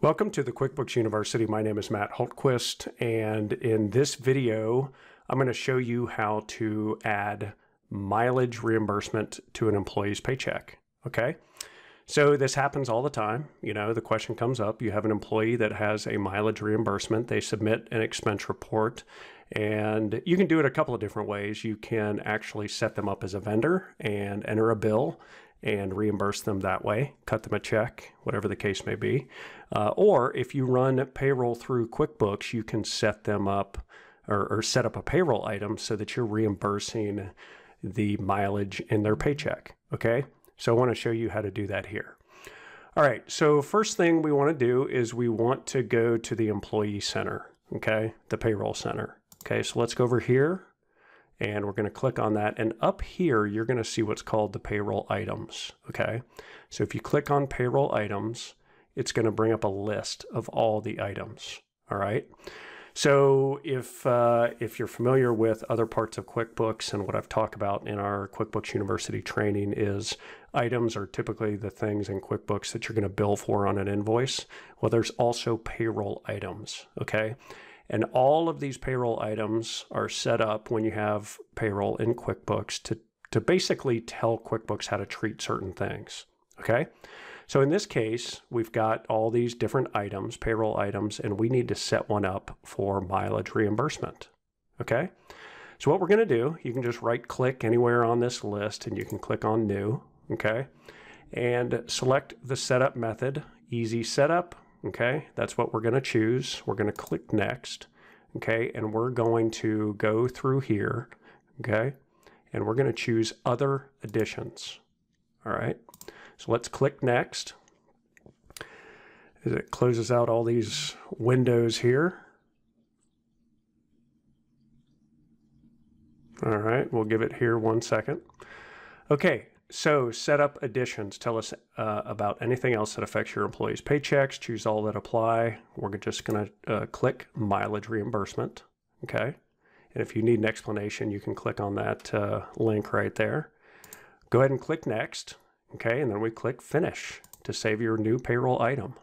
Welcome to the QuickBooks University. My name is Matt Hultquist, and in this video, I'm going to show you how to add mileage reimbursement to an employee's paycheck. Okay, so this happens all the time. You know, the question comes up you have an employee that has a mileage reimbursement, they submit an expense report, and you can do it a couple of different ways. You can actually set them up as a vendor and enter a bill and reimburse them that way, cut them a check, whatever the case may be. Uh, or if you run payroll through QuickBooks, you can set them up or, or set up a payroll item so that you're reimbursing the mileage in their paycheck. Okay, so I want to show you how to do that here. All right, so first thing we want to do is we want to go to the employee center, okay, the payroll center. Okay, so let's go over here and we're going to click on that. And up here, you're going to see what's called the payroll items. Okay. So if you click on payroll items, it's going to bring up a list of all the items. All right. So if uh, if you're familiar with other parts of QuickBooks and what I've talked about in our QuickBooks University training is items are typically the things in QuickBooks that you're going to bill for on an invoice. Well, there's also payroll items. Okay. And all of these payroll items are set up when you have payroll in QuickBooks to, to basically tell QuickBooks how to treat certain things. Okay. So in this case, we've got all these different items, payroll items, and we need to set one up for mileage reimbursement. Okay. So what we're going to do, you can just right click anywhere on this list and you can click on new. Okay. And select the setup method, easy setup, Okay, that's what we're going to choose. We're going to click next. Okay, and we're going to go through here. Okay, and we're going to choose other additions. All right, so let's click next. As it closes out all these windows here. All right, we'll give it here one second. Okay, so setup additions. Tell us uh, about anything else that affects your employees' paychecks. Choose all that apply. We're just going to uh, click mileage reimbursement. Okay. And if you need an explanation, you can click on that uh, link right there. Go ahead and click next. Okay. And then we click finish to save your new payroll item.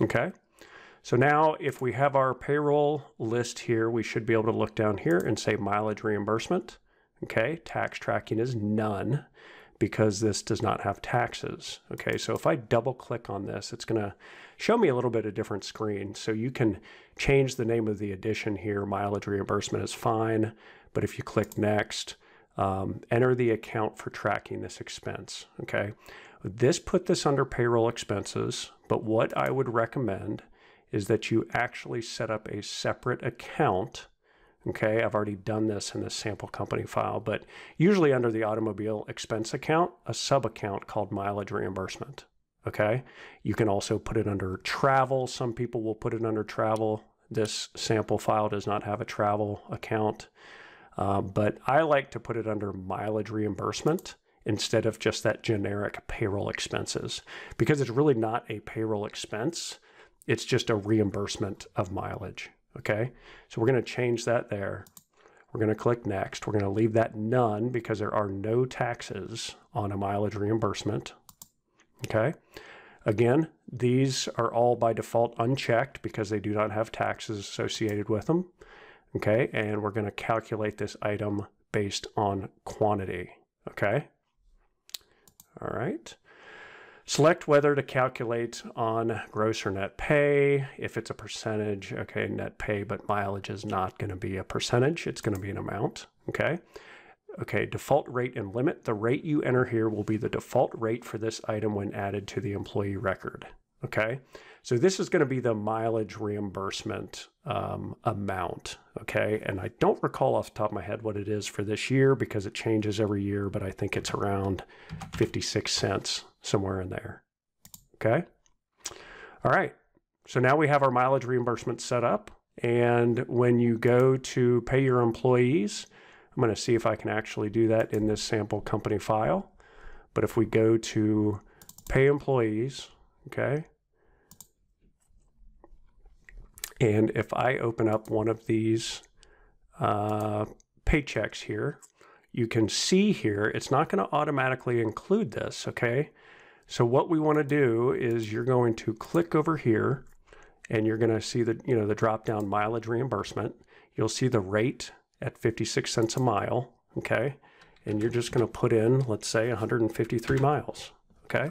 Okay. So now if we have our payroll list here, we should be able to look down here and say mileage reimbursement. Okay, tax tracking is none because this does not have taxes. Okay, so if I double click on this, it's going to show me a little bit of different screen. So you can change the name of the addition here. Mileage reimbursement is fine. But if you click next, um, enter the account for tracking this expense. Okay, this put this under payroll expenses. But what I would recommend is that you actually set up a separate account Okay, I've already done this in the sample company file, but usually under the automobile expense account, a sub account called mileage reimbursement. Okay, you can also put it under travel. Some people will put it under travel. This sample file does not have a travel account, uh, but I like to put it under mileage reimbursement instead of just that generic payroll expenses because it's really not a payroll expense. It's just a reimbursement of mileage. Okay, so we're going to change that there. We're going to click next. We're going to leave that none because there are no taxes on a mileage reimbursement. Okay. Again, these are all by default unchecked because they do not have taxes associated with them. Okay. And we're going to calculate this item based on quantity. Okay. All right. Select whether to calculate on gross or net pay. If it's a percentage, okay, net pay, but mileage is not going to be a percentage. It's going to be an amount, okay? Okay, default rate and limit. The rate you enter here will be the default rate for this item when added to the employee record, okay? So this is going to be the mileage reimbursement um, amount, okay? And I don't recall off the top of my head what it is for this year because it changes every year, but I think it's around 56 cents somewhere in there. Okay. All right. So now we have our mileage reimbursement set up. And when you go to pay your employees, I'm going to see if I can actually do that in this sample company file. But if we go to pay employees, okay, and if I open up one of these uh, paychecks here, you can see here, it's not going to automatically include this, okay? So what we want to do is you're going to click over here and you're going to see the, you know, the drop down mileage reimbursement. You'll see the rate at 56 cents a mile, okay? And you're just going to put in, let's say 153 miles, okay?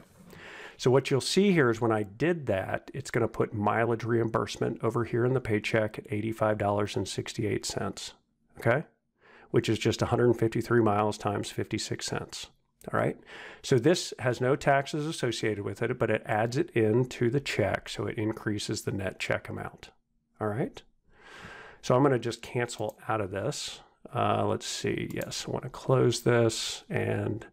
So what you'll see here is when I did that, it's going to put mileage reimbursement over here in the paycheck at $85.68, okay? Which is just 153 miles times 56 cents. All right. So this has no taxes associated with it, but it adds it into the check. So it increases the net check amount. All right. So I'm going to just cancel out of this. Uh, let's see. Yes, I want to close this and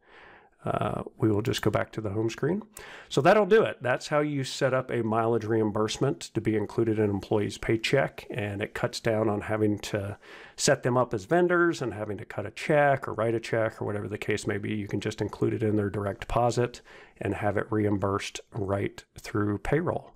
uh, we will just go back to the home screen. So that'll do it. That's how you set up a mileage reimbursement to be included in an employee's paycheck. And it cuts down on having to set them up as vendors and having to cut a check or write a check or whatever the case may be. You can just include it in their direct deposit and have it reimbursed right through payroll.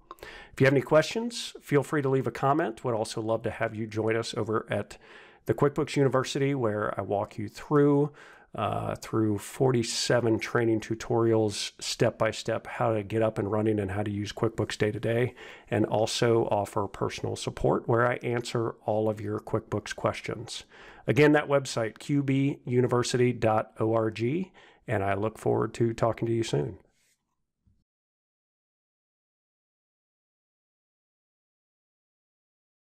If you have any questions, feel free to leave a comment. Would also love to have you join us over at the QuickBooks University where I walk you through uh, through 47 training tutorials, step by step, how to get up and running and how to use QuickBooks day to day, and also offer personal support where I answer all of your QuickBooks questions. Again, that website, qbuniversity.org, and I look forward to talking to you soon.